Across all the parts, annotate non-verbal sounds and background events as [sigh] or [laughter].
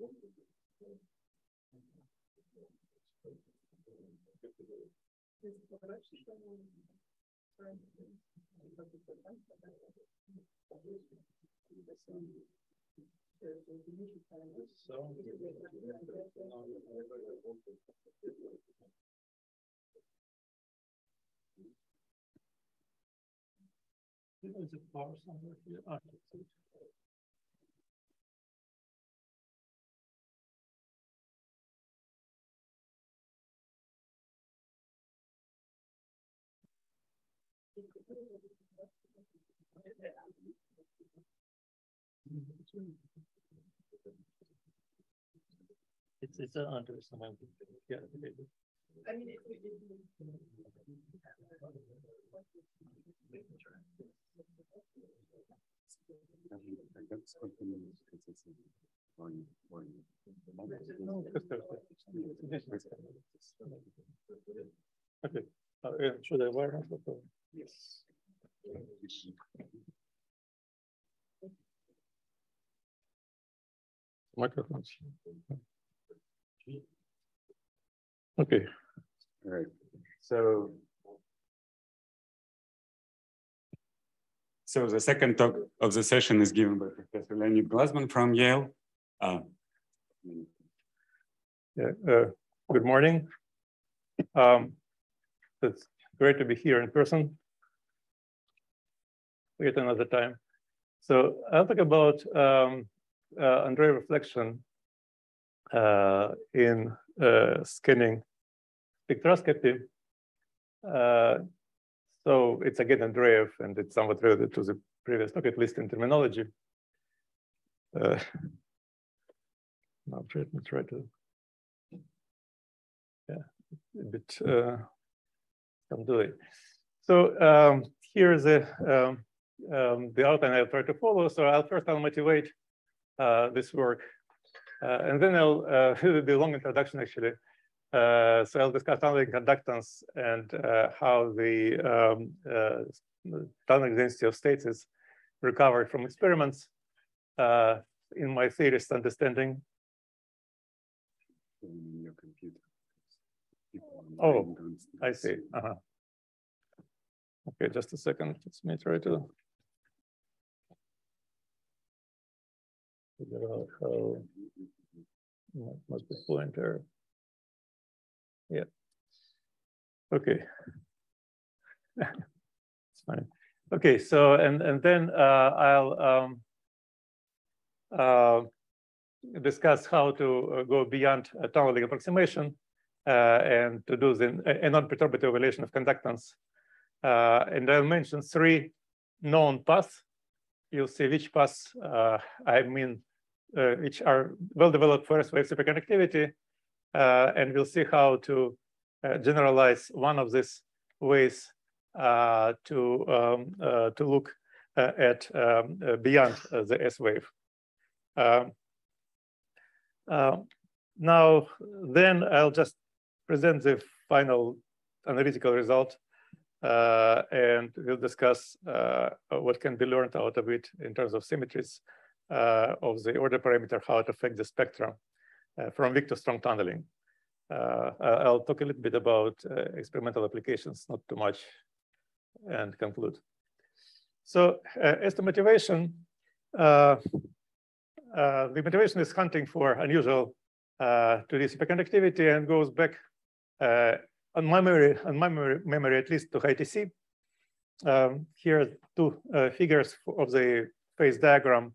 Is it power somewhere here? Ah, It's it's uh, under someone. Yeah. I mean, it, it, Okay. Uh, yeah, should I wear it? Yes. Microphones. Okay. All right. So So the second talk of the session is given by Professor Leonid Glazman from Yale. Uh, Yeah, uh, good morning. Um, it's great to be here in person. Yet another time. So I'll talk about um, uh, Andreev reflection uh, in uh, scanning spectroscopy. Uh, so it's again Andreev, and it's somewhat related to the previous talk, at least in terminology. Uh, [laughs] now try, try to, yeah, a bit uh, it. So um, here's the um, um, the outline I'll try to follow. So I'll first I'll motivate uh, this work, uh, and then I'll uh, [laughs] the long introduction actually. Uh, so I'll discuss tunneling conductance and uh, how the um, uh, tunneling density of states is recovered from experiments uh, in my theorist understanding. Oh, I see. Uh -huh. Okay, just a second. Let me try to figure out how must be pointer. Yeah. Okay. [laughs] it's fine. Okay, so and and then uh, I'll um, uh, discuss how to uh, go beyond a tunneling approximation and to do the, a non-perturbative evaluation of conductance. Uh, and I'll mention three known paths. You'll see which paths uh, I mean, which are well developed for S-wave superconductivity uh, and we'll see how to uh, generalize one of these ways uh, to um, to look at um, beyond the S wave. Um, now, then I'll just present the final analytical result uh, and we'll discuss uh, what can be learned out of it in terms of symmetries uh, of the order parameter, how it affects the spectrum. Uh, from Victor Strong tunneling. Uh, I'll talk a little bit about uh, experimental applications, not too much, and conclude. So as to motivation, the motivation is hunting for unusual uh, 2D superconductivity and goes back uh, on my memory, on my memory, at least to HITC. Um, here are two uh, figures of the phase diagram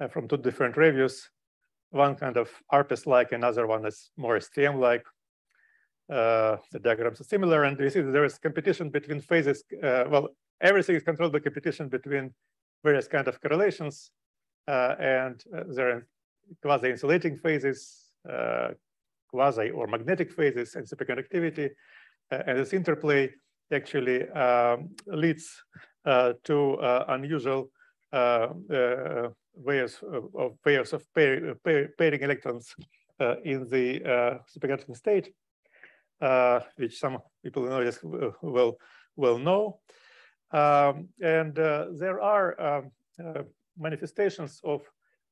uh, from two different reviews one kind of ARPES-like, another one is more STM-like. Uh, the diagrams are similar, and we see that there is competition between phases. Uh, well, everything is controlled by competition between various kind of correlations, uh, and uh, there are quasi-insulating phases, quasi or magnetic phases, and superconductivity. Uh, and this interplay actually um, leads to unusual ways of, pairs of pair, pair, pairing electrons uh, in the uh, superconducting state, uh, which some people will will know. Um, and uh, there are um, uh, manifestations of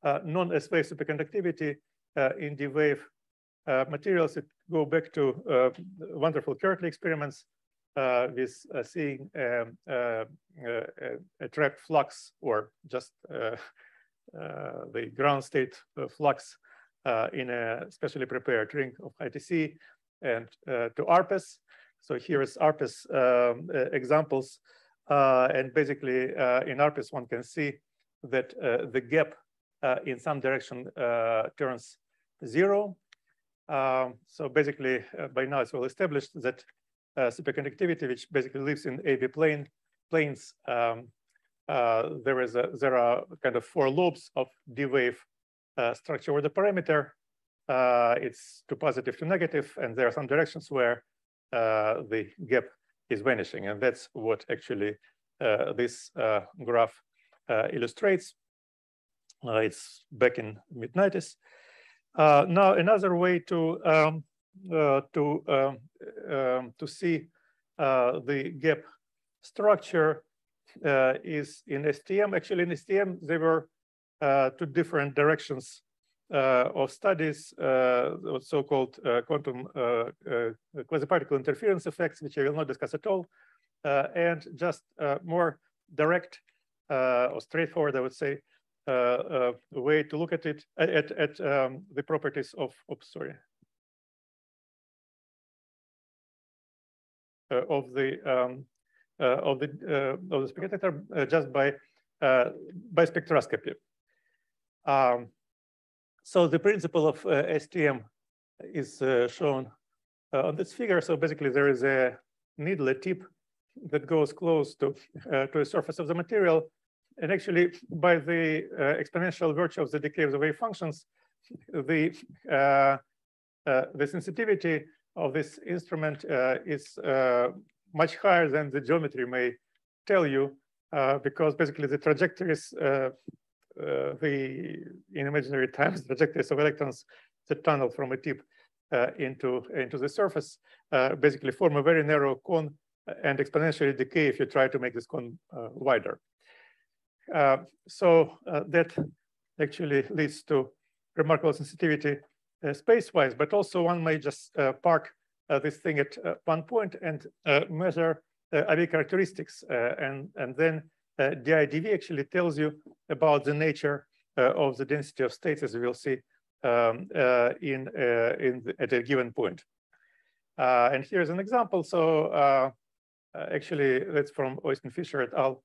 uh, non-S wave superconductivity in D wave Uh, materials, that go back to uh, wonderful Kirtley experiments uh, with seeing um, a trapped flux or just the ground state flux in a specially prepared ring of ITC and to ARPES. So here is ARPES um, examples. and basically in ARPES, one can see that the gap in some direction turns zero. Um, so basically, uh, by now it's well established that uh, superconductivity, which basically lives in AB plane planes, um, uh, there is a, there are kind of four lobes of D wave uh, structure where the parameter uh, it's to positive to negative, and there are some directions where uh, the gap is vanishing, and that's what actually this graph illustrates. it's back in mid 90s. Uh, now, another way to um, uh, to um, um, to see uh, the gap structure uh, is in STM. Actually, in STM, there were uh, two different directions uh, of studies, so-called quantum quasi-particle interference effects, which I will not discuss at all, and just more direct or straightforward, I would say, Uh, uh, way to look at it at, at um, the properties of, oops, sorry, uh, of the um, uh, of the of the spectator just by by spectroscopy. Um, so the principle of STM is shown on this figure. So basically, there is a needle, a tip that goes close to to the surface of the material and actually, by the uh, exponential virtue of the decay of the wave functions, the uh, uh, the sensitivity of this instrument uh, is uh, much higher than the geometry may tell you, uh, because basically the trajectories, the in imaginary times [laughs] trajectories of electrons that tunnel from a tip into into the surface, basically form a very narrow cone and exponentially decay if you try to make this cone wider. Uh, so uh, that actually leads to remarkable sensitivity uh, space-wise, but also one may just uh, park uh, this thing at uh, one point and measure IV characteristics. and, and then DIDV actually tells you about the nature of the density of states, as we will see um, in, in the, at a given point. and here's an example. So actually, that's from Øystein Fischer et al.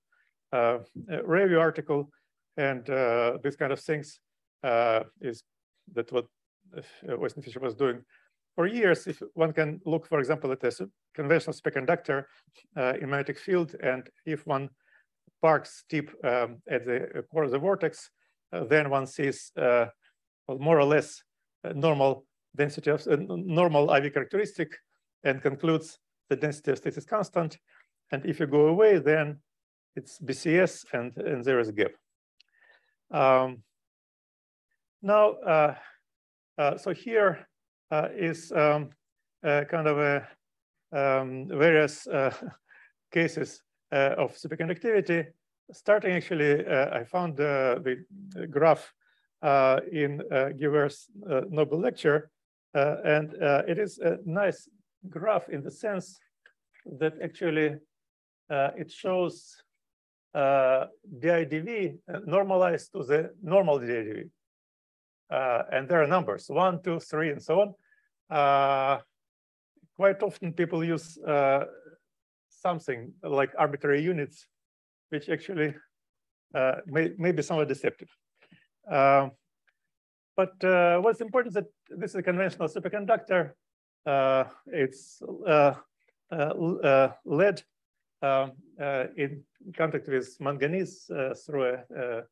Uh, review article and uh, this kind of things uh, is that what Øystein Fischer was doing for years. If one can look, for example, at a conventional superconductor in magnetic field, and if one parks tip um, at the core of the vortex, then one sees well, more or less normal density of uh, normal IV characteristic and concludes the density of state is constant. And if you go away, then it's BCS and, and there is a gap. Um, now, uh, uh, so here uh, is um, kind of a um, various uh, [laughs] cases uh, of superconductivity. Starting actually, uh, I found the graph in Giaever's Nobel lecture, and it is a nice graph in the sense that actually it shows uh, DIDV uh, normalized to the normal DIDV. Uh, and there are numbers, one, two, three, and so on. Uh, quite often people use uh, something like arbitrary units, which actually may, may be somewhat deceptive. But what's important is that this is a conventional superconductor. it's lead um, in contact with manganese uh, through a,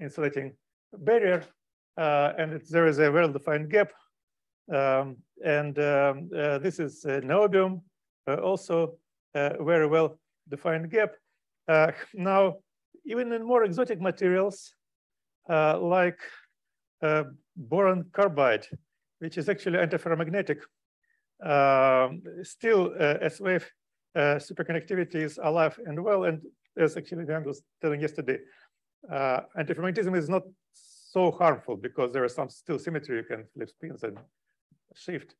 insulating barrier, uh, and it, there is a well-defined gap. Um, and um, uh, this is niobium, also a very well-defined gap. now, even in more exotic materials, like borocarbide, which is actually antiferromagnetic, um, still uh, S-wave uh, superconductivity is alive and well. And as actually Dan was telling yesterday, uh, antiferromagneticism is not so harmful because there is some still symmetry. You can flip spins and shift.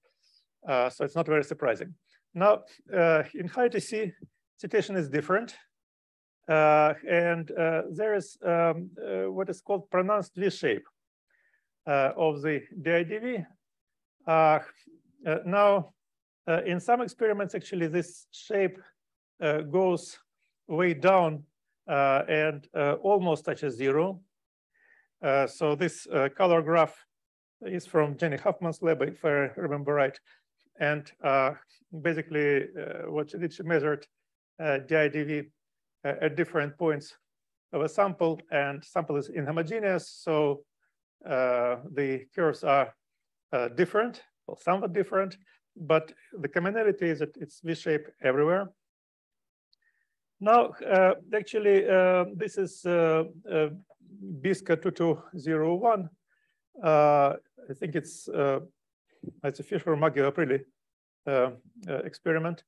Uh, so it's not very surprising. Now, uh, in high TC, situation is different. Uh, and uh, there is um, uh, what is called pronounced V shape uh, of the DIDV. now, in some experiments, actually, this shape goes way down and almost touches zero. so this color graph is from Jenny Hoffman's lab, if I remember right. And uh, basically, uh, what she did, she measured uh, DIDV at different points of a sample, and sample is inhomogeneous, so uh, the curves are uh, different, well, somewhat different, but the commonality is that it's V-shaped everywhere. Now, uh, actually, this is BSCCO 2201. I think it's it's a Fischer Maggio Aprile uh, uh, experiment.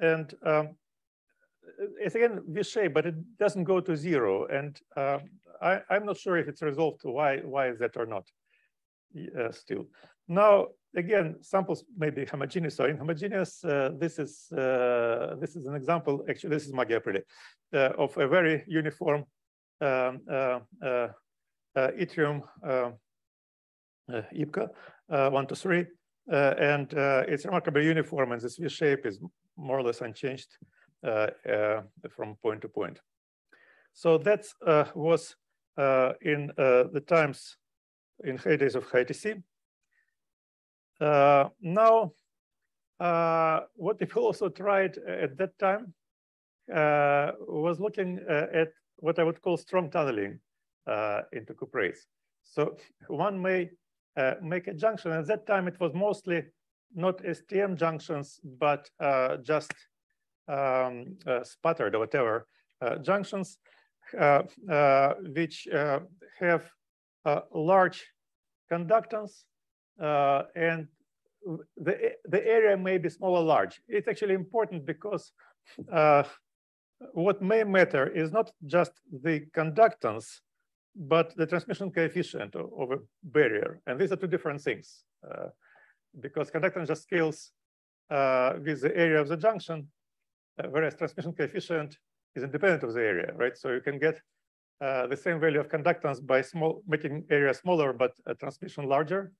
And um, it's again V-shape, but it doesn't go to zero. And uh, I, am not sure if it's resolved to why, why is that or not uh, still. Now, again, samples may be homogeneous or inhomogeneous. Uh, this is uh, this is an example, actually, this is Maggio Aprile, of a very uniform um, yttrium IPCA, one to three. Uh, and uh, it's remarkably uniform and this V shape is more or less unchanged uh, from point to point. So that was in the times in heydays of HTC. Now, what people also tried at that time was looking at what I would call strong tunneling into cuprates. So one may uh, make a junction. At that time, it was mostly not STM junctions, but uh, just um, uh, sputtered or whatever uh, junctions, uh, uh, which have large conductance and the, the area may be small or large. It's actually important because what may matter is not just the conductance, but the transmission coefficient of, of, a barrier. And these are two different things uh, because conductance just scales uh, with the area of the junction, uh, whereas transmission coefficient is independent of the area, right? So you can get uh, the same value of conductance by small making area smaller, but transmission larger.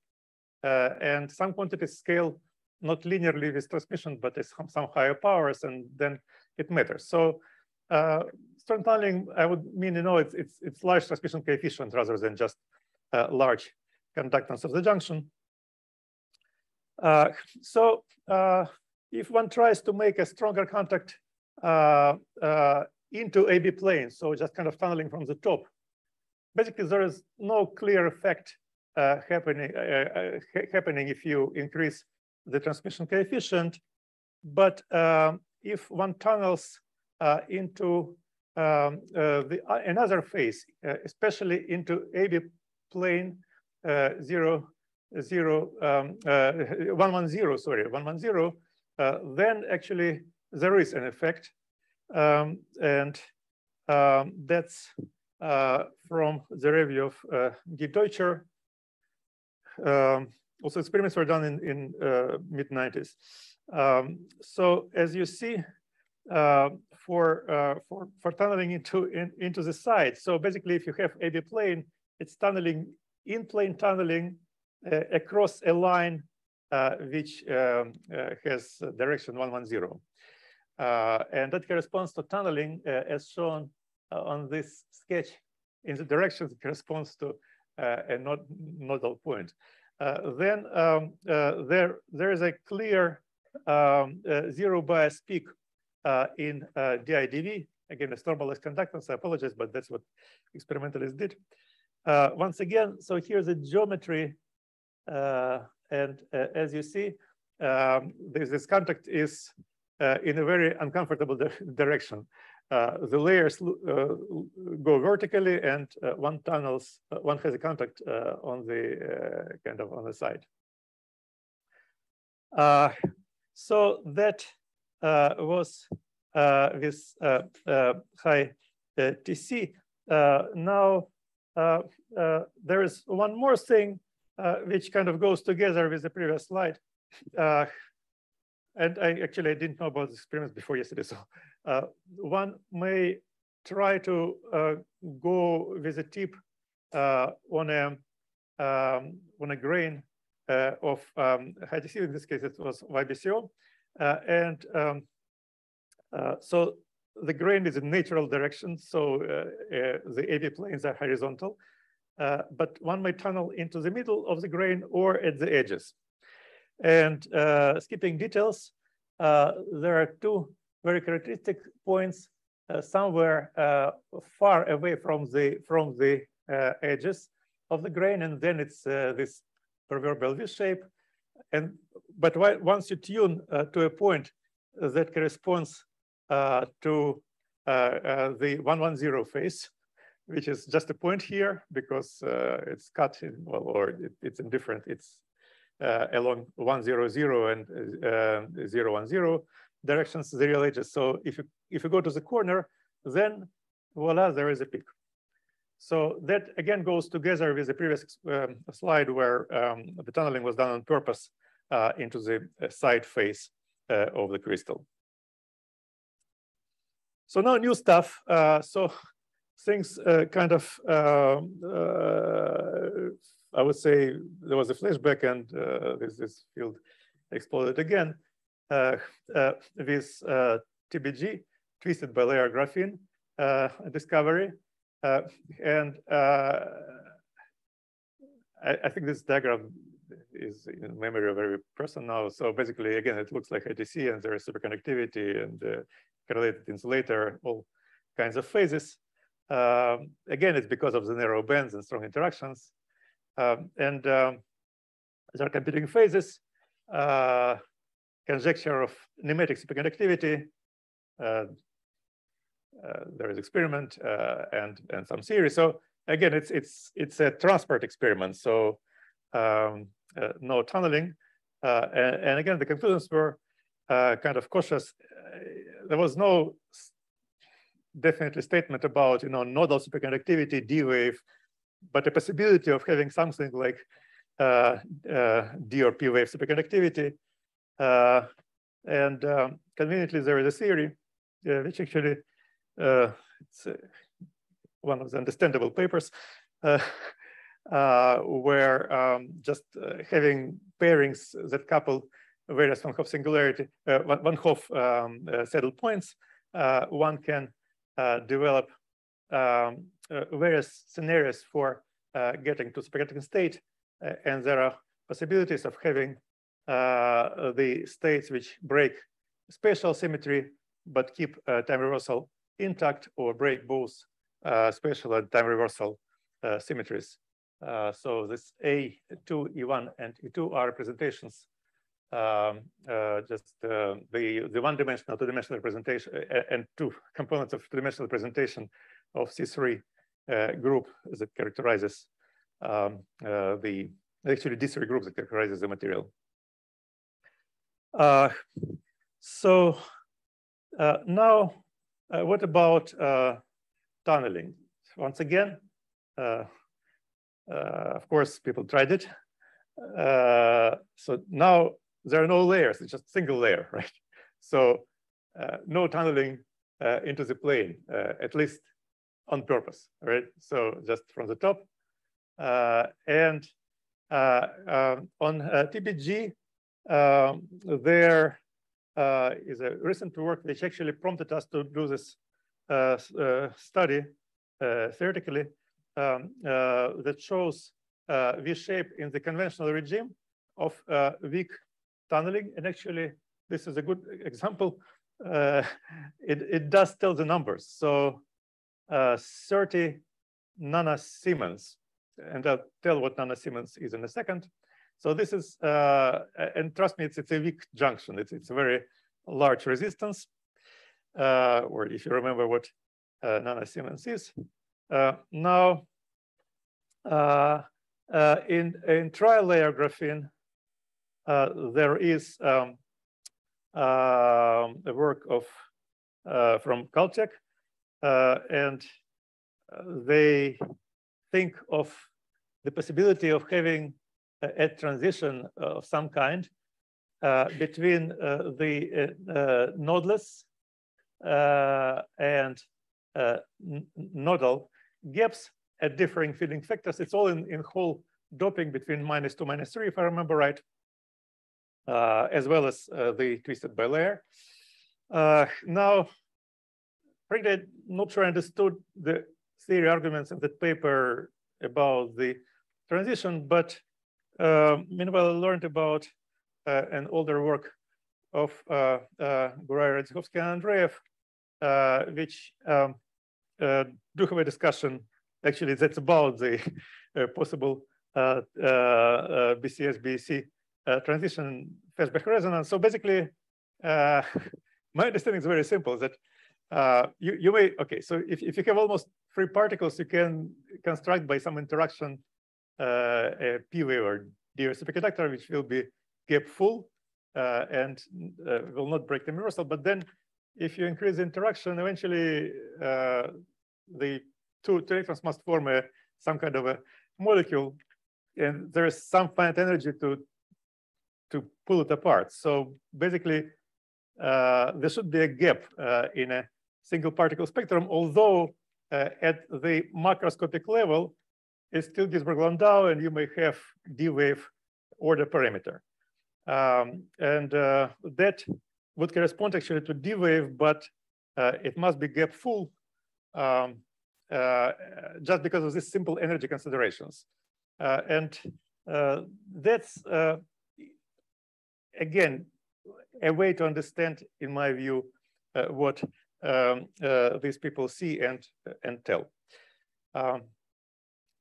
Uh, and some quantities scale not linearly with transmission, but at some, higher powers, and then it matters. So uh, strong tunneling, I would mean, you know, it's, it's, it's large transmission coefficient rather than just uh, large conductance of the junction. Uh, so uh, if one tries to make a stronger contact uh, uh, into AB plane, so just kind of tunneling from the top, basically there is no clear effect happening, happening if you increase the transmission coefficient. But um, if one tunnels into um, uh, the, uh, another phase, uh, especially into AB plane uh, zero, zero, um, uh, 110, sorry, 110, uh, then actually there is an effect. Um, and um, that's from the review of uh, Guy Deutscher. Um, also, experiments were done in, in mid 90s. Um, so as you see, uh, for, uh, for, for tunneling into, in, into the side. So basically, if you have AB plane, it's tunneling, in plane tunneling uh, across a line uh, which um, uh, has direction 110. Uh, and that corresponds to tunneling as shown on this sketch in the direction that corresponds to a nod nodal point. then um, there, there is a clear um, zero bias peak uh, in uh, DIDV. Again, it's normalized conductance. I apologize, but that's what experimentalists did. Uh, once again, so here's a geometry. and as you see, um, this, this, contact is in a very uncomfortable di direction. Uh, the layers uh, go vertically and uh, one tunnels, uh, one has a contact uh, on the uh, kind of on the side. so that was uh, high TC. now, there is one more thing which kind of goes together with the previous slide. And I actually I didn't know about this experiment before yesterday. So uh, one may try to uh, go with a tip on a um, on a grain of um, In this case, it was YBCO, and um, so the grain is in natural direction, so uh, uh, the AB planes are horizontal, uh, but one may tunnel into the middle of the grain or at the edges. And skipping details, there are two very characteristic points somewhere far away from the, from the edges of the grain, and then it's this proverbial V shape. And but once you tune uh, to a point that corresponds uh, to uh, uh, the 110 phase, which is just a point here because it's cut in, well, or it, it's indifferent. It's along 100 and 010 directions, the real edges. So if you, if you go to the corner, then voila, there is a peak. So that again goes together with the previous um, slide where um, the tunneling was done on purpose uh, into the side face uh, of the crystal. So now new stuff. Uh, so things uh, kind of, um, uh, I would say there was a flashback and uh, this, this field exploded again uh, uh, with TBG, twisted bilayer graphene discovery. and I, I, think this diagram is in memory of every person now. So basically, again, it looks like ITC and there is superconductivity and correlated insulator, all kinds of phases. Um, again, it's because of the narrow bands and strong interactions. Um, and um, there are competing phases, uh, conjecture of nematic superconductivity. Uh, uh, there is experiment uh, and and some theory. So again, it's it's it's a transport experiment. So um, no tunneling. And, and, again, the conclusions were kind of cautious there was no definitely statement about you know nodal superconductivity D wave, but the possibility of having something like uh, uh, D or P wave superconductivity. Uh, and um, conveniently, there is a theory uh, which actually uh, it's uh, one of the understandable papers [laughs] where um, just having pairings that couple various Van Hove singularity, uh, Hove um, uh, saddle points, uh, one can develop um, various scenarios for getting to superconducting state. and there are possibilities of having the states which break spatial symmetry, but keep time reversal intact or break both spatial and time reversal symmetries. Uh, so this A2, E1, and E2 are representations um, uh, just uh, the, the one-dimensional, two-dimensional representation uh, and two components of two-dimensional representation of C3 uh, group that characterizes um, uh, the, actually D3 group that characterizes the material. Uh, so uh, now, what about tunneling? Once again, of course, people tried it. so now there are no layers, it's just single layer, [laughs] right? So uh, no tunneling uh, into the plane, uh, at least on purpose, right? So just from the top. Uh, and uh, um, on uh, TBG, um, there is a recent work which actually prompted us to do this study theoretically um, that shows V-shape in the conventional regime of weak tunneling. And actually, this is a good example. Uh, [laughs] it, it does tell the numbers. So uh, 30 nanosiemens, and I'll tell what nanosiemens is in a second. So this is, uh, and trust me, it's, it's a weak junction. It's, it's a very large resistance, uh, or if you remember what uh, nanosiemens is. Uh, now, uh, in, in tri-layer graphene, uh, there is um, uh, a work of uh, from Caltech, and they think of the possibility of having a, transition of some kind uh, between uh, the uh, nodeless and nodal gaps at differing filling factors. It's all in, in Hall doping between minus two, minus three, if I remember right, as well as the twisted bilayer. now, frankly, not sure I understood the theory arguments in that paper about the transition, but uh, meanwhile, I learned about uh, an older work of uh, uh, Gurarie, and Andreev, uh, which um, uh, do have a discussion. Actually, that's about the uh, possible uh, BCS BEC transition Feshbach resonance. So basically, [laughs] my understanding is very simple: that you you may okay. So if if you have almost free particles, you can construct by some interaction a P wave or D superconductor, which will be gap full uh, and uh, will not break the universal. But then if you increase interaction, eventually uh, the two, two electrons must form a, some kind of a molecule and there is some finite energy to, to pull it apart. So basically, uh, there should be a gap uh, in a single particle spectrum, although uh, at the macroscopic level, it still Ginzburg-Landau, and you may have D-wave order parameter. Um, and uh, that would correspond actually to D wave, but uh, it must be gap full um, uh, just because of these simple energy considerations. Uh, and uh, that's, uh, again, a way to understand, in my view, what um, these people see and, and tell.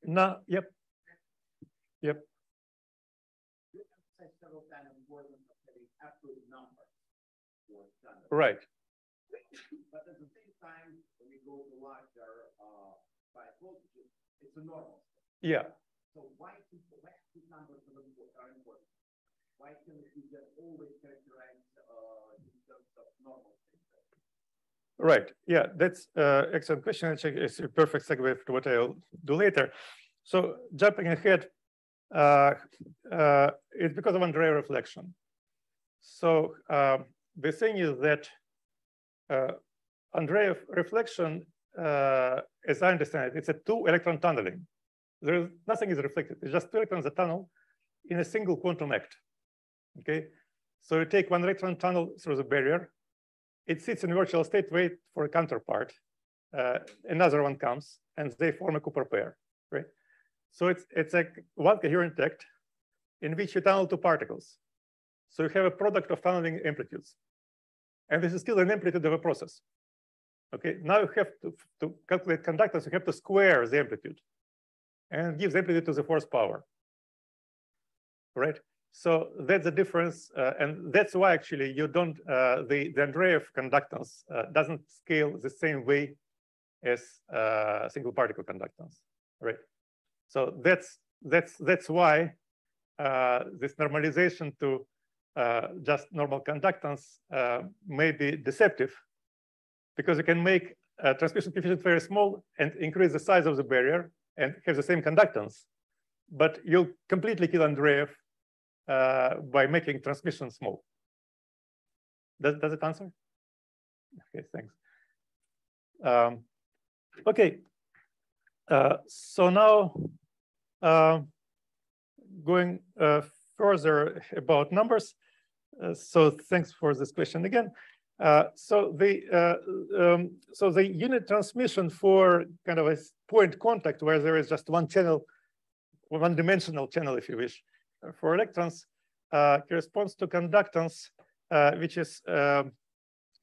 Now, yep, yep. Right. But at the same time, when you go to larger uh, voltages, it's a normal. Yeah. So why these numbers are important? Why can we just always characterize uh, in terms of normal Right. Yeah, that's uh, excellent question. It's a perfect segue to what I'll do later. So jumping ahead, uh, uh, it's because of Andreev reflection. So um, the thing is that uh, Andreev reflection, uh, as I understand it, it's a two electron tunneling. There is nothing is reflected. It's just two electrons that tunnel in a single quantum act. Okay, so you take one electron tunnel through the barrier. It sits in virtual state, wait for a counterpart. Uh, another one comes, and they form a Cooper pair, right? So it's it's like one coherent act in which you tunnel two particles. So you have a product of tunneling amplitudes. And this is still an amplitude of a process. Okay, now you have to, to calculate conductance, you have to square the amplitude and give the amplitude to the force power. Right? So that's the difference. Uh, and that's why actually you don't, uh, the, the Andreev conductance uh, doesn't scale the same way as uh, single particle conductance, right? So that's, that's, that's why uh, this normalization to uh, just normal conductance may be deceptive because you can make transmission coefficient very small and increase the size of the barrier and have the same conductance, but you'll completely kill Andreev uh, by making transmission small. Does, does it answer? Okay, thanks. Um, okay, uh, so now uh, going uh, further about numbers. Uh, so thanks for this question again. Uh, so the um, so the unit transmission for kind of a point contact where there is just one channel, one dimensional channel, if you wish, for electrons uh, corresponds to conductance, uh, which is um,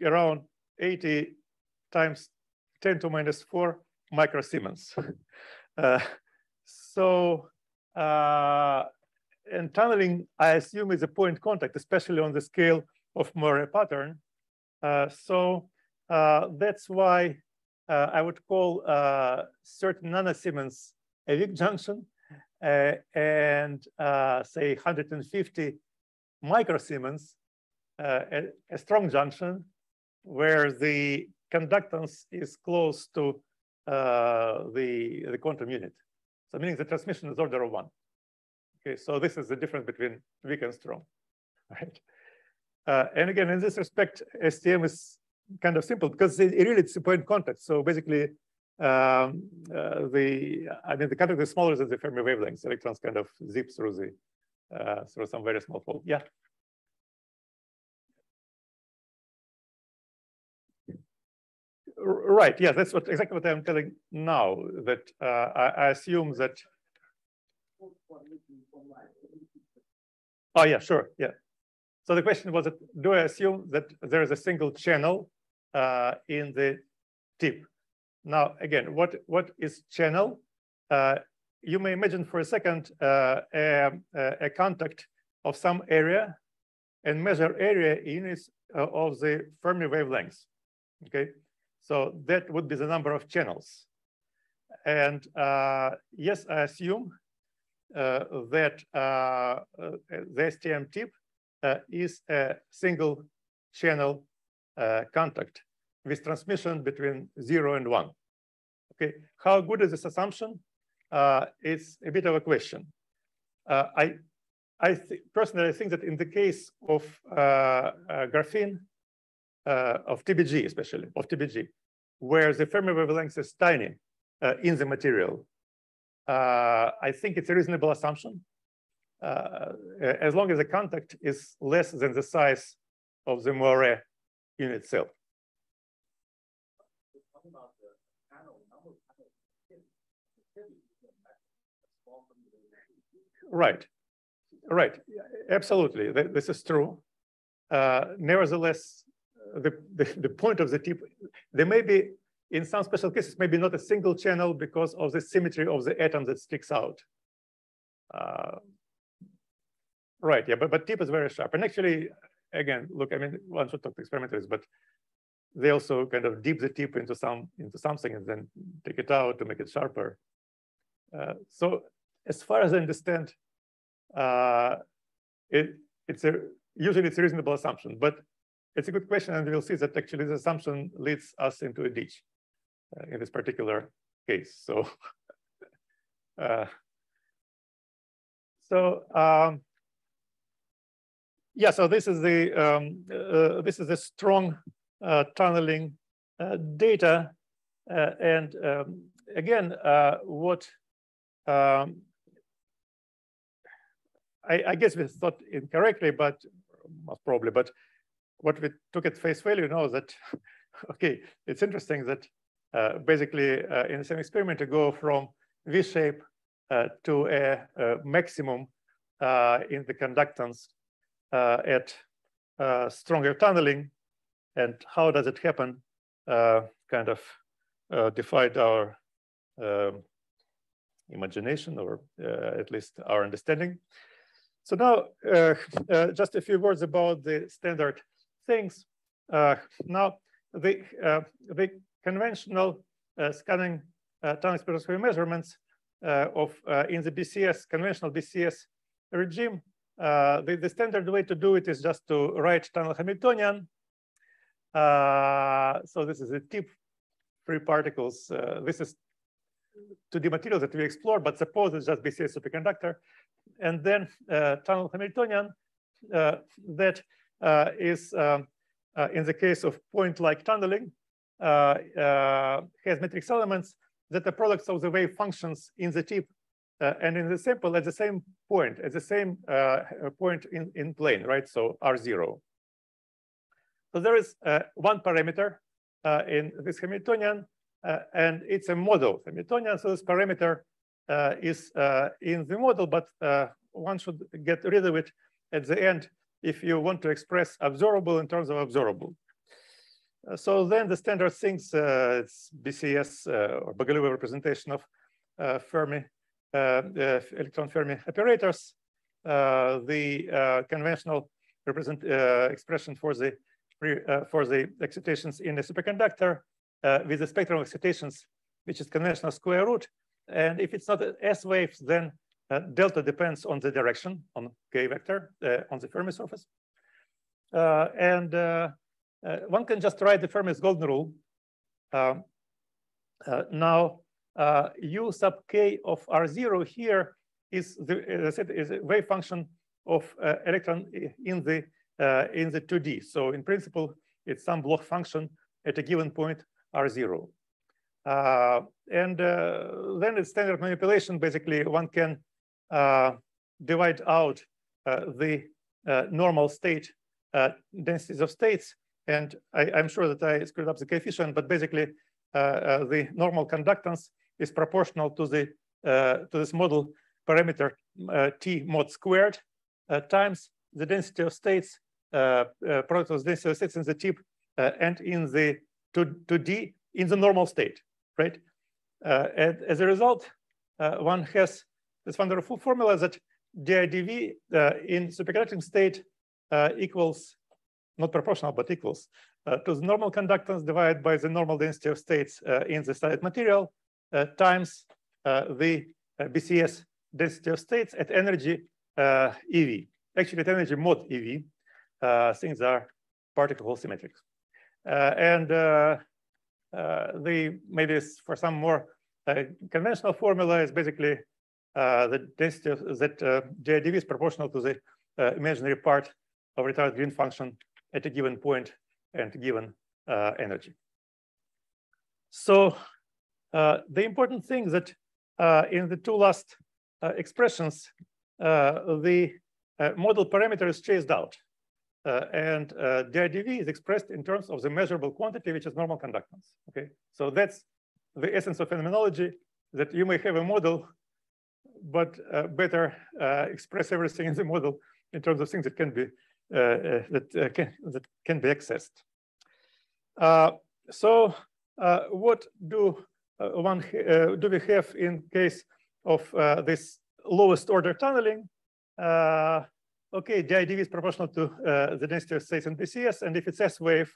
around 80 times 10 to minus 4 microsiemens. [laughs] Uh, so and tunneling, I assume, is a point contact, especially on the scale of Moiré pattern. Uh, so uh, that's why uh, I would call certain nanosiemens a weak junction and uh, say 150 microsiemens a, a, strong junction where the conductance is close to the, the quantum unit. So meaning the transmission is order of one. Okay, so this is the difference between weak and strong, [laughs] right? Uh, and again, in this respect, STM is kind of simple because it, it really it's a point contact. So basically, um, uh, the I mean the contact is smaller than the Fermi wavelengths. Electrons kind of zip through the uh, through some very small hole. Yeah. Right. Yeah, that's what exactly what I'm telling now. That uh, I, I assume that. Oh yeah, sure. Yeah. So the question was, do I assume that there is a single channel uh, in the tip? Now, again, what what is channel? Uh, you may imagine for a second uh, a, a contact of some area and measure area units uh, of the Fermi wavelengths. Okay. So that would be the number of channels. And uh, yes, I assume uh, that uh, uh the STM tip uh, is a single channel contact with transmission between zero and one. Okay, how good is this assumption? it's a bit of a question. I, I personally think that in the case of graphene, uh, of TBG, especially of TBG, where the Fermi wavelength is tiny uh, in the material. Uh, I think it's a reasonable assumption. Uh, as long as the contact is less than the size of the moire unit itself. Right, right, absolutely, this is true. Uh, nevertheless, the, the, the point of the tip, there may be, in some special cases, maybe not a single channel because of the symmetry of the atom that sticks out. Uh, right, yeah, but, but tip is very sharp. And actually, again, look, I mean, one should talk to experimenters, but they also kind of dip the tip into some into something and then take it out to make it sharper. Uh, so as far as I understand, uh, it, it's a usually it's a reasonable assumption, but it's a good question, and we'll see that actually this assumption leads us into a ditch uh, in this particular case. So, [laughs] uh, so um, yeah, so this is the um, uh, this is a strong tunneling uh, data, uh, and um, again, what um, I, I, guess we thought incorrectly, but most probably, but what we took at face value now that, [laughs] okay, it's interesting that uh, basically uh, in the same experiment to go from V shape uh, to a, a maximum uh, in the conductance uh, at uh, stronger tunneling. And how does it happen? kind of defied our um, imagination or at least our understanding. So now just a few words about the standard things. Uh, now, the, uh, the conventional uh, scanning uh, tunnel spectroscopy measurements uh, of in the BCS, conventional BCS regime, the, the standard way to do it is just to write tunnel Hamiltonian. So this is a tip free particles. this is to the materials that we explore, but suppose it's just BCS superconductor. And then uh, tunnel Hamiltonian uh, that uh, is um, uh, in the case of point-like tunneling, uh, has matrix elements that are products of the wave functions in the tip and in the sample at the same point, at the same point in, in plane, right? So R0. So there is one parameter in this Hamiltonian, and it's a model Hamiltonian. So this parameter uh, is uh, in the model, but uh, one should get rid of it at the end if you want to express observable in terms of observable. Uh, so then the standard things, uh, it's BCS uh, or Bogoliubov representation of uh, Fermi, uh, electron Fermi operators, uh, the conventional represent expression for the for the excitations in a superconductor with the spectrum of excitations, which is conventional square root. And if it's not S waves, then uh, delta depends on the direction, on k vector, uh, on the Fermi surface. Uh, and uh, uh, one can just write the Fermi's golden rule. Um, now, uh, u sub k of r0 here is the is a wave function of uh, electron in the uh, in the 2D. So in principle, it's some Bloch function at a given point r0. Uh, and uh, then it's standard manipulation. Basically, one can uh, divide out uh, the normal state densities of states. And I, am sure that I screwed up the coefficient, but basically the normal conductance is proportional to the to this model parameter t mod squared times the density of states, product of density of states in the tip and in the 2, 2D in the normal state right? Uh, and as a result, uh, one has this wonderful formula that DIDV uh, in superconducting state uh, equals, not proportional, but equals uh, to the normal conductance divided by the normal density of states uh, in the studied material times the BCS density of states at energy EV. Actually, at energy mod EV, Uh, things are particle hole symmetric. Uh, and uh, uh, the maybe for some more uh, conventional formula is basically uh, the density of, that DIDV is proportional to the imaginary part of retarded green function at a given point and given energy. So the important thing is that in the two last expressions, the model parameter is chased out. Uh, and uh, DIDV is expressed in terms of the measurable quantity, which is normal conductance. Okay, so that's the essence of phenomenology that you may have a model, but uh, better uh, express everything [laughs] in the model in terms of things that can be uh, uh, that can that can be accessed. so what do one do we have in case of this lowest order tunneling? Okay, DIDV is proportional to uh, the density of states in BCS. And if it's S wave,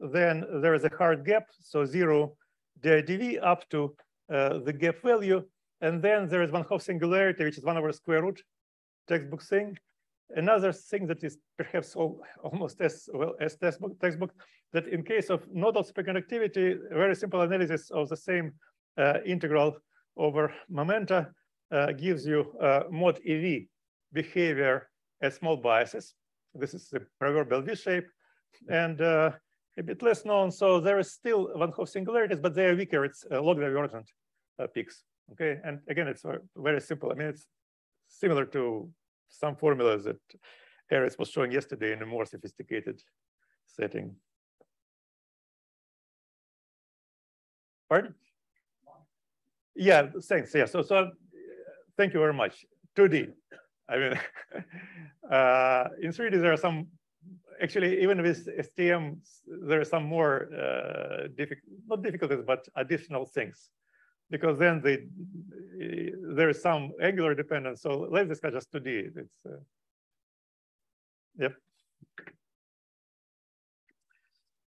then there is a hard gap. So zero DIDV up to uh, the gap value. And then there is Van Hove singularity, which is one over square root textbook thing. Another thing that is perhaps all, almost as well as textbook, textbook, that in case of nodal superconductivity, very simple analysis of the same uh, integral over momenta uh, gives you uh, mod EV behavior small biases. This is the proverbial V shape and uh, a bit less known. So there is still Van Hove singularities, but they are weaker. It's uh, log divergent uh, peaks. Okay, and again, it's very simple. I mean, it's similar to some formulas that Aris was showing yesterday in a more sophisticated setting. Pardon? Yeah, thanks. Yeah, so, so thank you very much. 2D. I mean, [laughs] uh, in 3D, there are some, actually, even with STM, there are some more uh, difficult, not difficulties, but additional things. Because then they, there is some angular dependence. So let's discuss just 2D. It's, uh, yep.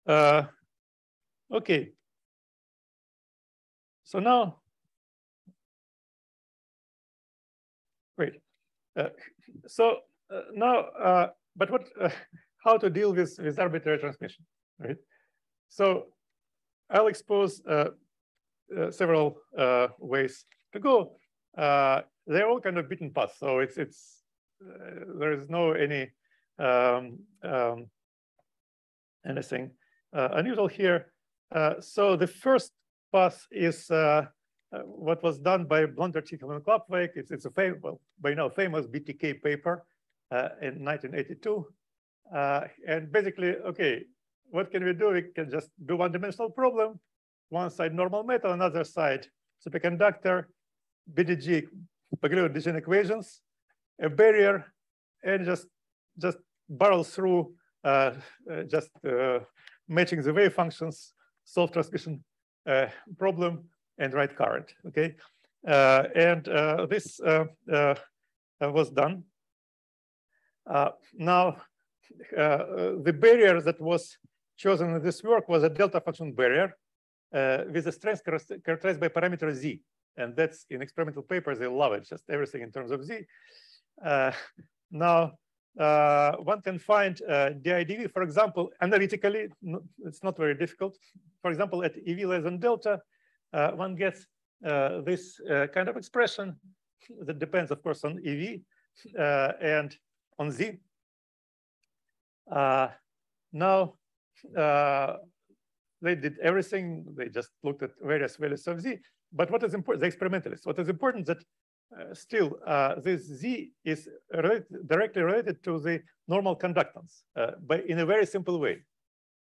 Uh, okay. So now, so uh, now, uh, but what, how to deal with, with arbitrary transmission, right? So I'll expose several ways to go. they're all kind of beaten paths, so it's it's there is no any um, um, anything uh, unusual here. Uh, so the first path is uh, uh, what was done by Blonder, Tinkham, and Klapwijk. It's, it's a famous, well, by now famous BTK paper uh, in 1982. Uh, and basically, okay, what can we do? We can just do one-dimensional problem. One side normal metal, another side superconductor, BDG, Bogoliubov-de Gennes equations, a barrier, and just just barrel through uh, uh, just matching the wave functions, solve transmission problem, and write current, okay? Uh, and uh, this uh, was done. now, the barrier that was chosen in this work was a delta function barrier with a strength characterized by parameter z. And that's in experimental papers, they love it, just everything in terms of z. now, uh, one can find uh, DIDV, for example, analytically, it's not very difficult. For example, at EV less than delta, one gets uh, this uh, kind of expression that depends, of course, on EV uh, and on Z. Uh, now, uh, they did everything. They just looked at various values of Z. But what is important, the experimentalists, what is important that uh, still uh, this Z is directly related to the normal conductance, uh, but in a very simple way.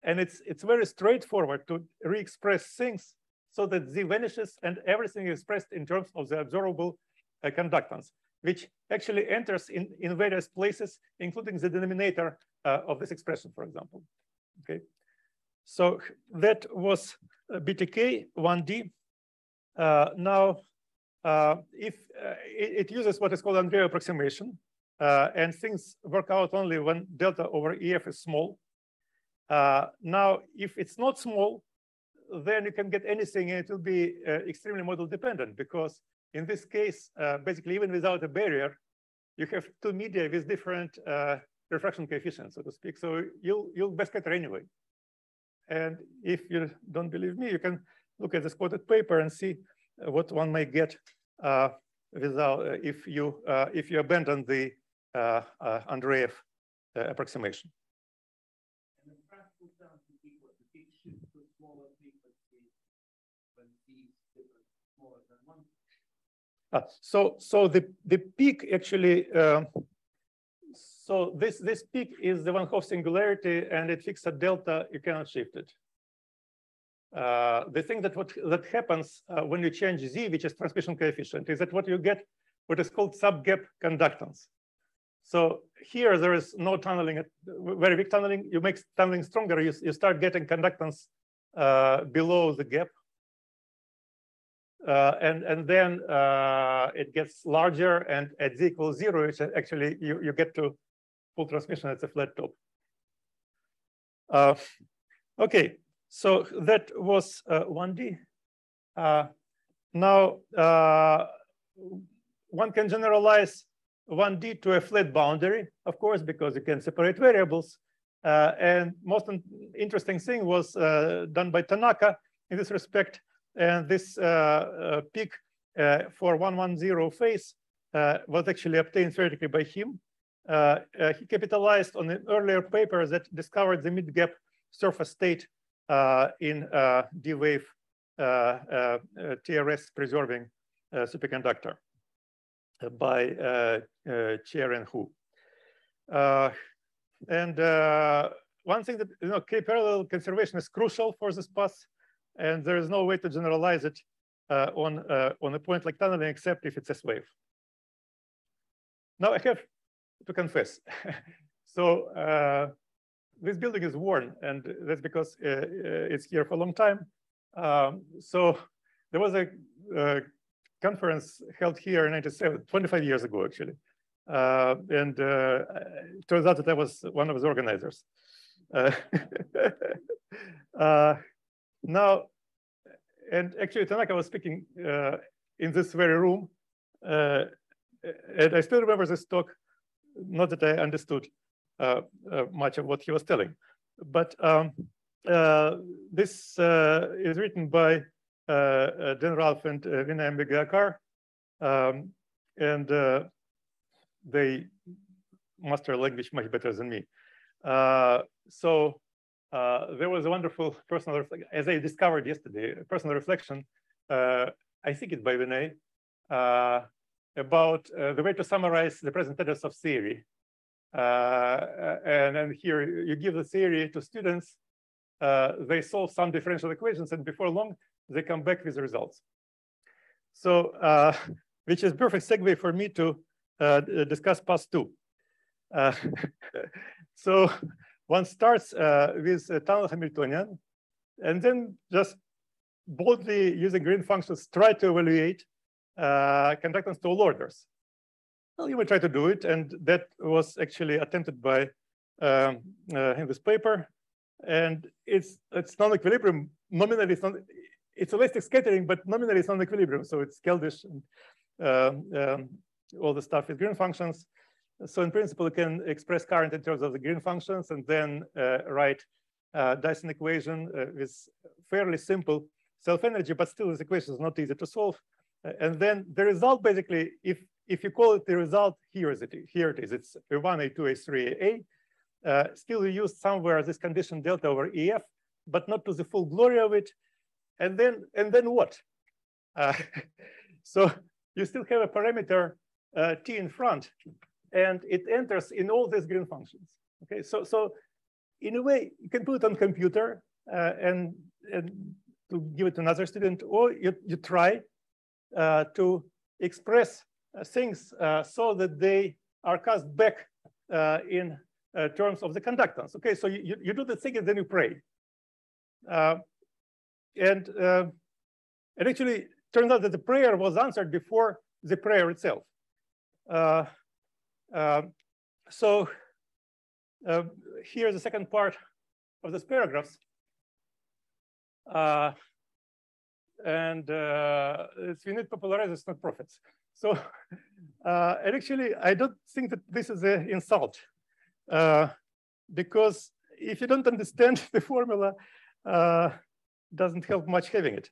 And it's, it's very straightforward to re-express things so that Z vanishes and everything is expressed in terms of the observable uh, conductance, which actually enters in, in various places, including the denominator uh, of this expression, for example. Okay, so that was uh, BTK 1D. Uh, now, uh, if uh, it, it, uses what is called Andreev approximation, and things work out only when delta over EF is small. now, if it's not small, then you can get anything and it will be extremely model dependent because in this case, basically even without a barrier, you have two media with different refraction coefficients, so to speak. So you'll you'll backscatter anyway. And if you don't believe me, you can look at the quoted paper and see uh, what one may get uh, without uh, if you uh, if you abandon the uh, uh, Andreev approximation. Uh, so so the the peak actually um, so this this peak is the Van Hove singularity and it fixed at delta you cannot shift it uh, the thing that what that happens uh, when you change z, which is transmission coefficient, is that what you get what is called subgap conductance. So here there is no tunneling, very weak tunneling. You make tunneling stronger, you, you start getting conductance uh, below the gap. Uh, and, and then uh, it gets larger and at z equals zero, which actually you, you get to full transmission at a flat top. Uh, okay, so that was uh, 1D. Uh, now, uh, one can generalize 1D to a flat boundary, of course, because you can separate variables. Uh, and most interesting thing was uh, done by Tanaka in this respect. And this uh, uh peak uh, for 110 phase uh, was actually obtained theoretically by him. he capitalized on an earlier paper that discovered the mid-gap surface state uh, in uh, D-wave uh, TRS preserving superconductor by Cher and Hu. and one thing that, you know, K-parallel conservation is crucial for this path, and there is no way to generalize it uh, on, uh, on a point like tunneling except if it's S-wave. Now I have to confess. [laughs] so uh, this building is worn, and that's because uh, uh, it's here for a long time. Um, so there was a, conference held here in 97, 25 years ago, actually. Uh, and uh, it turns out that I was one of the organizers. Uh, [laughs] uh, now, and actually Tanaka was speaking in this very room. and I still remember this talk, not that I understood uh, uh, much of what he was telling. But um, uh, this is written by Dan Ralph and uh, Vinay Ambegaokar. Um, and they master language much better than me. so uh, there was a wonderful personal, as I discovered yesterday, personal reflection, uh, I think it's by Vinay, uh, about the way to summarize the present tense of theory. Uh, and then here you give the theory to students, uh, they solve some differential equations, and before long, they come back with the results. So, uh, [laughs] which is perfect segue for me to discuss path two. [laughs] so one starts with a tunnel Hamiltonian, and then just boldly using green functions, try to evaluate uh, conductance to all orders well, you may try to do it. And that was actually attempted by um, uh, in this paper. And it's it's non-equilibrium. Nominally, it's, non it's elastic scattering, but nominally it's non-equilibrium. So it's Keldysh and uh, um, all the stuff with green functions. So in principle, you can express current in terms of the green functions and then uh, write uh, Dyson equation uh, with fairly simple self-energy, but still this equation is not easy to solve. And then the result basically, if if you call it the result, here is it. Here it is. It's A1, A2, A3, A. Uh, still, you use somewhere this condition delta over EF, but not to the full glory of it. And then and then what? Uh, [laughs] so you still have a parameter uh, t in front, and it enters in all these green functions. Okay, so so in a way you can put it on computer uh, and and to give it to another student, or you you try uh, to express uh, things uh, so that they are cast back uh, in terms of the conductance. Okay, so you you do the thing and then you pray, and and actually turns out that the prayer was answered before the prayer itself. Uh, uh, so uh, here's the second part of this paragraphs. Uh, and uh, it's we need popularizers, not prophets. So, [laughs] uh, and actually, I don't think that this is an insult because if you don't understand [laughs] the formula, doesn't help much having it.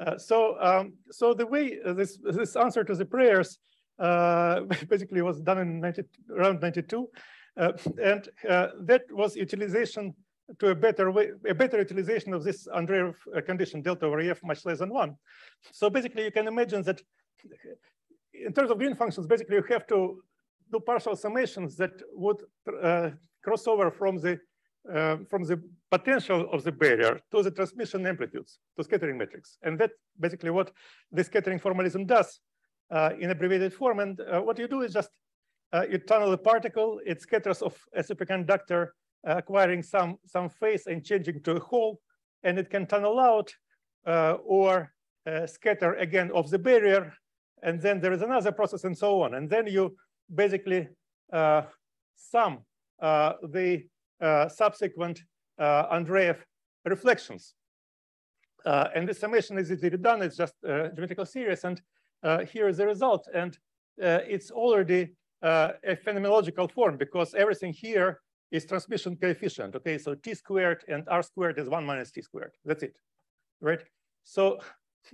Uh, so, um, so the way this this answer to the prayers uh, [laughs] basically was done in 90, around 92, uh, and uh, that was utilization to a better way, a better utilization of this Andreev uh, condition delta over EF much less than one. So basically, you can imagine that in terms of green functions, basically you have to do partial summations that would cross over from the uh, from the potential of the barrier to the transmission amplitudes, to scattering matrix. And that's basically what the scattering formalism does uh, in abbreviated form. And uh, what you do is just uh, you tunnel a particle, it scatters off a superconductor, uh, acquiring some, some phase and changing to a hole, and it can tunnel out uh, or scatter again of the barrier. And then there is another process and so on. And then you basically sum the uh, subsequent uh, Andreev reflections. Uh, and the summation is easily done. It's just a geometrical series. And here is the result. And it's already a phenomenological form because everything here is transmission coefficient. Okay, so t squared and r squared is one minus t squared. That's it, right? So,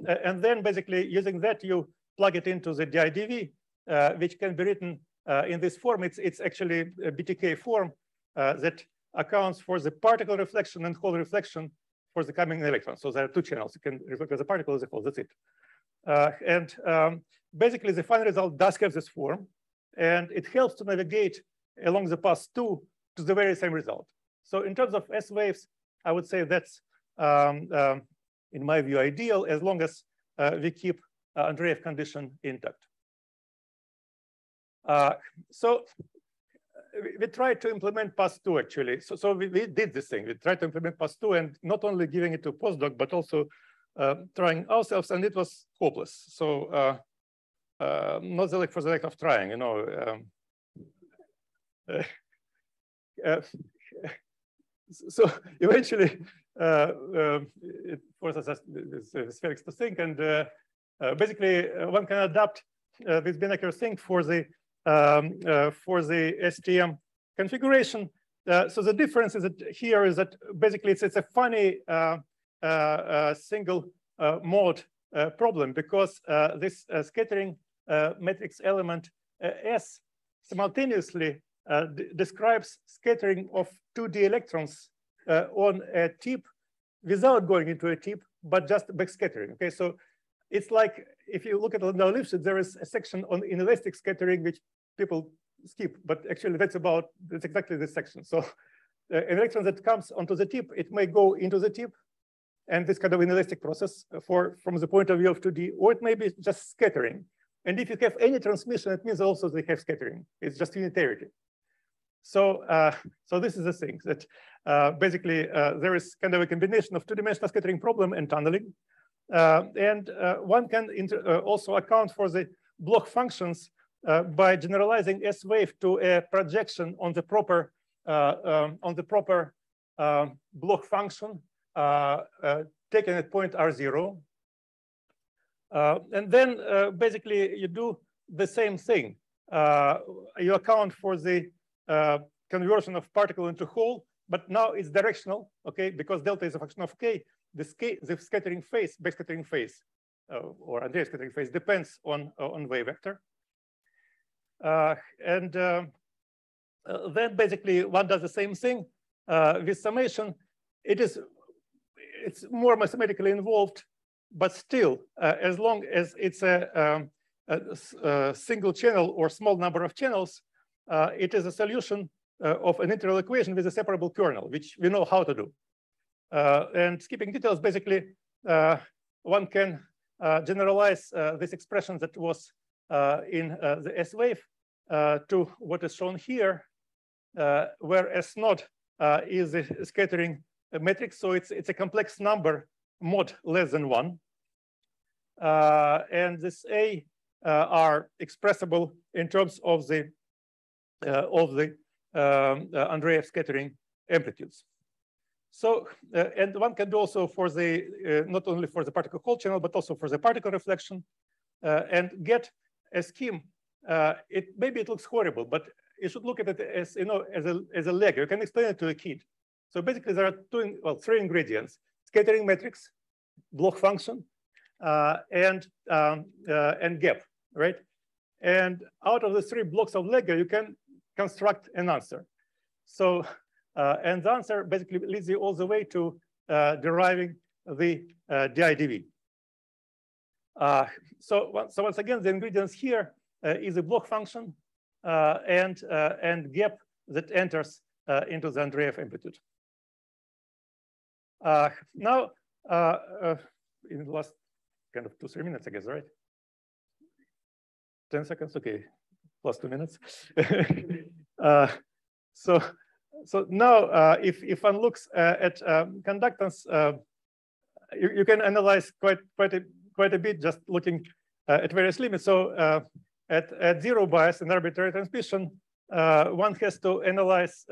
uh, and then basically using that, you plug it into the DIDV, uh, which can be written uh, in this form. It's, it's actually a BTK form that accounts for the particle reflection and hole reflection for the coming electron. So there are two channels. You can reflect a particle as a hole, that's it. Uh, and um, basically the final result does have this form and it helps to navigate along the path two to the very same result. So in terms of S waves, I would say that's, um, um, in my view, ideal as long as uh, we keep uh, Andreev condition intact. Uh, so we, tried to implement pass two actually. So, so we, we, did this thing. We tried to implement pass two and not only giving it to postdoc, but also trying ourselves, and it was hopeless. So uh, uh, not the like for the lack of trying, you know. Um, [laughs] uh, [laughs] so eventually, um, it forces us, Felix to think, and basically one can adapt this Beenakker thing for the um, uh, for the STM configuration. Uh, so the difference is that here is that basically it's, it's a funny uh, Uh, uh, single uh, mode problem because this scattering matrix element S simultaneously describes scattering of 2D electrons on a tip without going into a tip, but just backscattering. Okay, so it's like if you look at the Lifshitz, there is a section on inelastic scattering which people skip, but actually that's about, that's exactly this section. So uh, an electron that comes onto the tip, it may go into the tip and this kind of inelastic process for from the point of view of 2D, or it may be just scattering. And if you have any transmission, it means also they have scattering. It's just unitarity. So, uh, so this is the thing that uh, basically uh, there is kind of a combination of two-dimensional scattering problem and tunneling. Uh, and uh, one can uh, also account for the Bloch functions uh, by generalizing S wave to a projection on the proper uh, um, on the proper Bloch function uh, taken at point R0. and then basically you do the same thing. you account for the conversion of particle into hole, but now it's directional, okay, because delta is a function of k. the, the scattering phase, backscattering phase, uh, or Andreev scattering phase depends on, uh, on wave vector. Uh, and uh, uh, then basically one does the same thing with summation. It is, it's more mathematically involved, but still, uh, as long as it's a, um, a, a, single channel or small number of channels, uh, it is a solution uh, of an integral equation with a separable kernel, which we know how to do. and skipping details, basically, one can uh, generalize uh, this expression that was uh, in the S wave to what is shown here, where S naught is a scattering matrix. So it's, it's a complex number mod less than one. and this A are expressible in terms of the of the um, Andreev scattering amplitudes. So, uh, and one can do also for the, uh, not only for the particle hole channel, but also for the particle reflection uh, and get a scheme. Uh, it Maybe it looks horrible, but you should look at it as, you know, as a, as a leg. You can explain it to a kid. So basically there are two, well, three ingredients, scattering matrix, Bloch function, uh, and, um, uh, and gap, right? And out of the three blocks of Lego, you can construct an answer. So uh, and the answer basically leads you all the way to uh, deriving the uh, DIDV. so, so once again, the ingredients here is a Bloch function and, and gap that enters into the Andreev amplitude. Now, in the last kind of two, three minutes, I guess, right? 10 seconds, okay, plus two minutes. [laughs] uh, so so now uh, if, if one looks uh, at um, conductance, uh, you, you, can analyze quite, quite, a, quite a bit just looking at various limits. So at, at zero bias and arbitrary transmission, uh, one has to analyze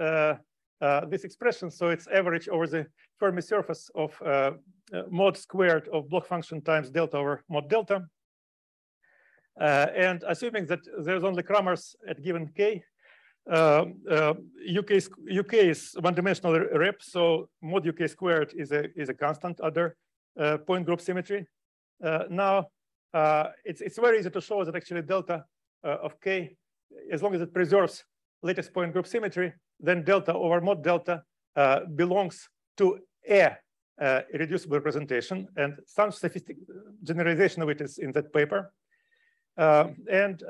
this expression. So it's average over the Fermi surface of mod squared of Bloch function times delta over mod delta. Uh, and assuming that there's only Kramers at given k, uh, uh, UK, is, UK is one-dimensional rep, so mod UK squared is a, is a constant uh, point group symmetry. Uh, now, uh, it's, it's very easy to show that actually delta uh, of K, as long as it preserves lattice point group symmetry, then delta over mod delta belongs to a irreducible representation, and some sophisticated generalization of it is in that paper. and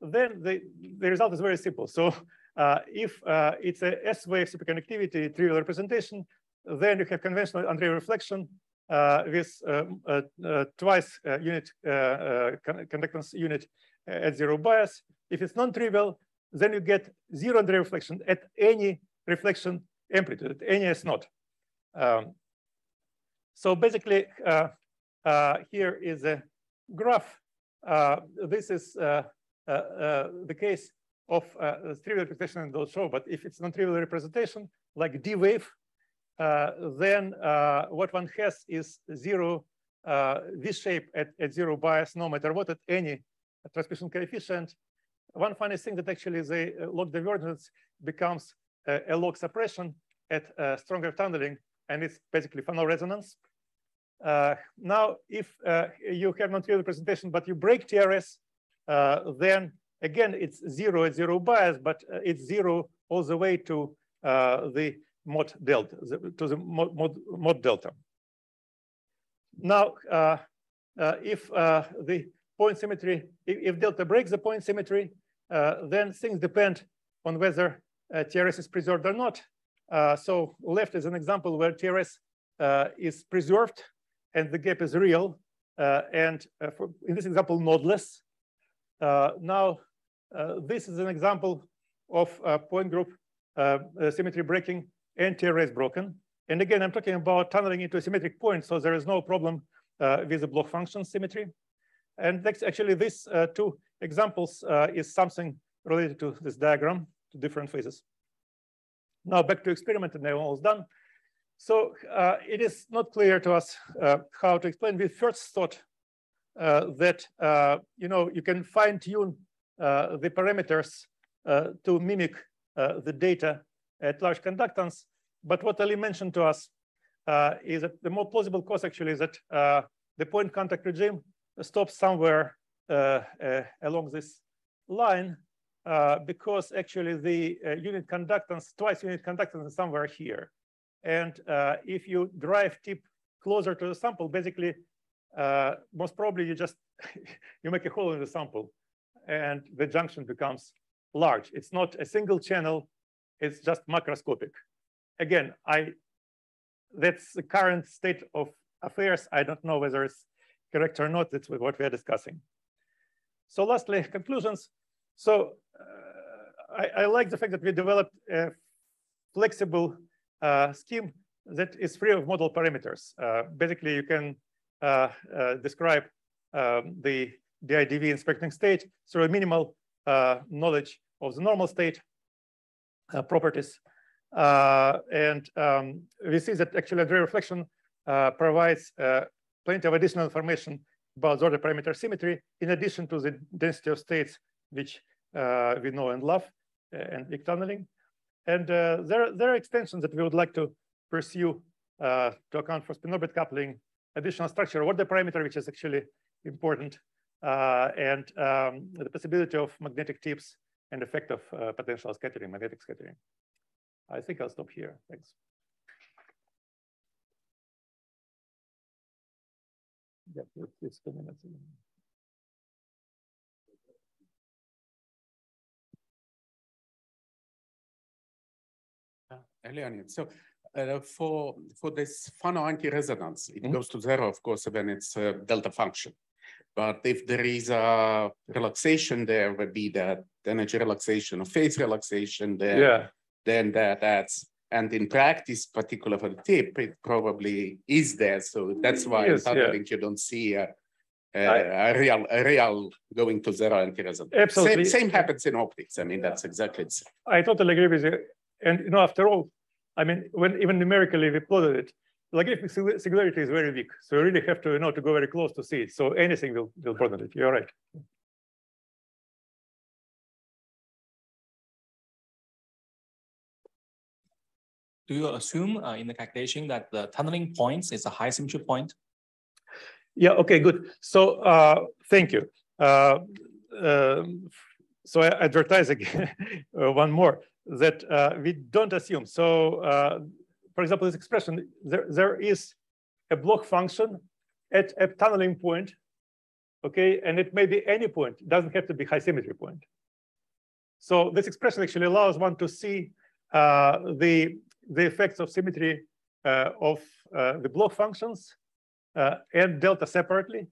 then the, the result is very simple. So uh, if uh, it's a S-wave superconductivity trivial representation, then you have conventional Andreev reflection uh, with uh, uh, twice uh, unit conductance unit at zero bias. If it's non-trivial, then you get zero Andreev reflection at any reflection amplitude, at any S naught. Um, so basically, here is a graph. this is uh, uh, the case of uh, trivial representation in those show, but if it's non-trivial representation, like D wave, then what one has is zero this shape at, at zero bias, no matter what, at any transmission coefficient. One funny thing that actually the log divergence becomes a log suppression at stronger tunneling, and it's basically Fano resonance. Uh, now, if uh, you have non-trivial representation, but you break TRS, uh, then again, it's zero at zero bias, but uh, it's zero all the way to uh, the mod delta, to the mod, mod, mod delta. Now, if the point symmetry, if, if, delta breaks the point symmetry, then things depend on whether TRS is preserved or not. Uh, so left is an example where TRS uh, is preserved and the gap is real. Uh, and for, in this example, nodeless. Uh, now, uh, this is an example of point group uh, symmetry breaking and TRS broken. And again, I'm talking about tunneling into a symmetric point, so there is no problem with the Bloch function symmetry. And that's actually, these two examples is something related to this diagram, to different phases. Now back to experiment, and I'm almost done. So uh, it is not clear to us uh, how to explain. We first thought uh, that uh, you know you can fine tune uh, the parameters to mimic the data at large conductance. But what Ali mentioned to us uh, is that the more plausible cause actually is that uh, the point contact regime stops somewhere uh, uh, Uh, uh, along this line uh, because actually the uh, unit conductance, twice unit conductance is somewhere here. And if you drive tip closer to the sample, basically, most probably you just, [laughs] you make a hole in the sample and the junction becomes large. It's not a single channel, it's just macroscopic. Again, I that's the current state of affairs. I don't know whether it's correct or not. That's what we are discussing. So lastly, [laughs] conclusions. So uh, I, I, like the fact that we developed a flexible uh, scheme that is free of model parameters. Uh, basically, you can uh, uh, describe um, the DIDV inspecting state through a minimal uh, knowledge of the normal state properties. and um, we see that actually Andreev reflection provides plenty of additional information about order parameter symmetry, in addition to the density of states, which uh, we know and love, uh, and weak tunneling. And uh, there, there are extensions that we would like to pursue uh, to account for spin-orbit coupling, additional structure, order parameter, which is actually important, and um, the possibility of magnetic tips and effect of potential scattering, magnetic scattering. I think I'll stop here. Thanks. Yeah, it's two minutes. Uh, so uh, for for this Fano anti-resonance, it mm -hmm. goes to zero, of course, when it's a delta function. But if there is a relaxation, there would be that energy relaxation or phase relaxation there. Yeah. Then that that's and in practice, particularly for the tip, it probably is there. So that's why yes, in yeah. you don't see a, a, I, a, real a real going to zero anti-resonance. Absolutely. Same, same happens in optics. I mean, that's exactly the same. I totally agree with you. And you know, after all, I mean, when even numerically we plotted it, logarithmic singularity is very weak. So you really have to you know to go very close to see it. So anything will will broaden it. You're right. Do you assume uh, in the calculation that the tunneling points is a high symmetry point? Yeah, okay, good. So uh, thank you. Uh, um, so I advertise again [laughs] uh, one more that uh, we don't assume. So for example, this expression, there, there is a Bloch function at a tunneling point, okay? And it may be any point, it doesn't have to be high symmetry point. So this expression actually allows one to see the the effects of symmetry uh, of uh, the Bloch functions uh, and delta separately.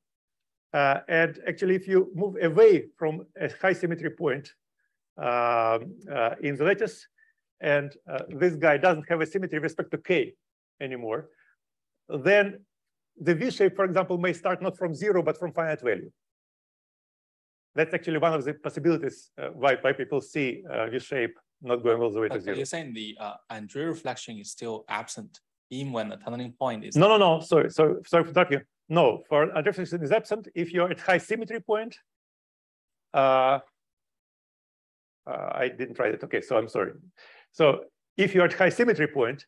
and actually, if you move away from a high symmetry point um, in the lattice, and this guy doesn't have a symmetry with respect to k anymore, then the V shape, for example, may start not from zero, but from finite value. That's actually one of the possibilities uh, why, why people see uh, V shape not going all the way to zero. You're saying the uh, Andreev reflection is still absent even when the tunneling point is. No, no, no. Sorry, sorry, sorry for talking. No, for Andreev reflection is absent if you're at high symmetry point. Uh, uh, I didn't write it. Okay, so I'm sorry. So if you're at high symmetry point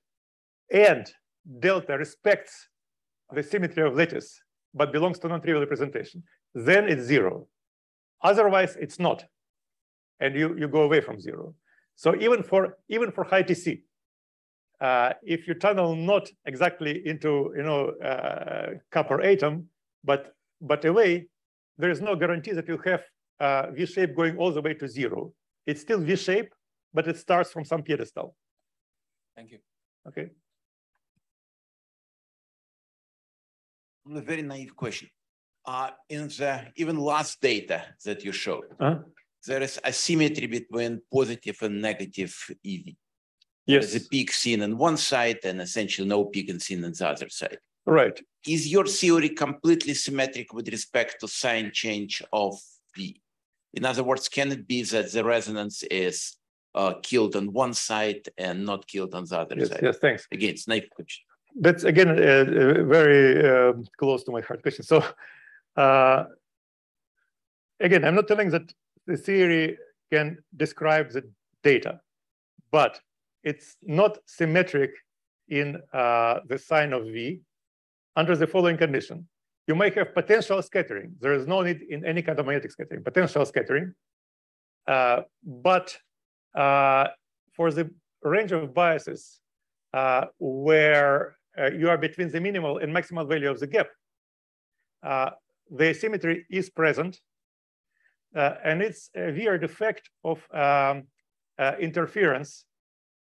and delta respects the symmetry of lattice, but belongs to non-trivial representation, then it's zero. Otherwise, it's not. And you, you go away from zero. So even for even for high TC, uh, if you tunnel not exactly into you know uh, copper atom, but but away, there is no guarantee that you have uh, V shape going all the way to zero. It's still V shape, but it starts from some pedestal. Thank you. Okay. A very naive question. Uh, in the even last data that you showed, -huh there is asymmetry between positive and negative EV. Yes. There's a peak seen on one side and essentially no peak seen on the other side. Right. Is your theory completely symmetric with respect to sign change of V? In other words, can it be that the resonance is uh, killed on one side and not killed on the other yes, side? Yes, thanks. Again, it's naive question. That's again uh, uh, very uh, close to my heart question. So, uh, again, I'm not telling that the theory can describe the data, but it's not symmetric in uh, the sign of V under the following condition. You may have potential scattering. There is no need in any kind of magnetic scattering, potential scattering. Uh, but uh, for the range of biases uh, where uh, you are between the minimal and maximal value of the gap, uh, the asymmetry is present. Uh, and it's a weird effect of um, uh, interference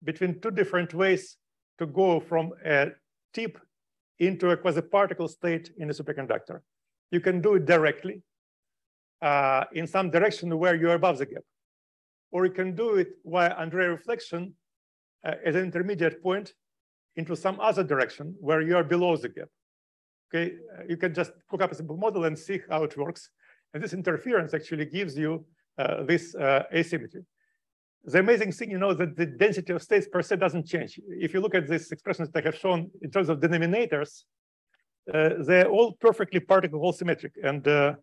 between two different ways to go from a tip into a quasi-particle state in a superconductor. You can do it directly uh, in some direction where you're above the gap. Or you can do it via Andreev reflection uh, as an intermediate point into some other direction where you are below the gap. Okay, uh, you can just cook up a simple model and see how it works. And this interference actually gives you uh, this uh, asymmetry. The amazing thing, you know, that the density of states per se doesn't change. If you look at these expressions that I have shown in terms of denominators, uh, they're all perfectly particle symmetric. And uh,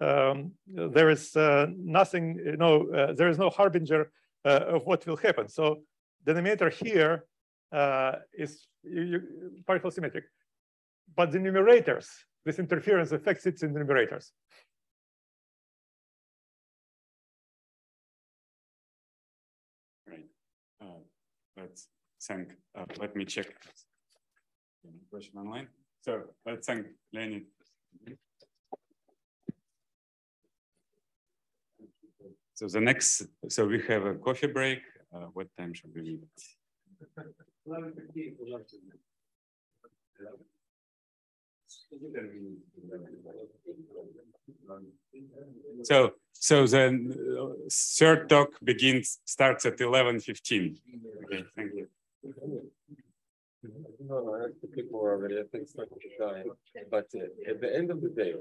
um, there is uh, nothing, you know, uh, there is no harbinger of what will happen. So denominator here is particle symmetric. But the numerators, this interference affects its in the numerators. Let's thank, uh, let me check. Question online. So let's thank Leonid. So the next, so we have a coffee break. Uh, what time should we leave? So, so then uh, third talk begins, starts at eleven fifteen. Okay, thank you. No, no, I have to pick more already. I think it's not time. But uh, at the end of the day,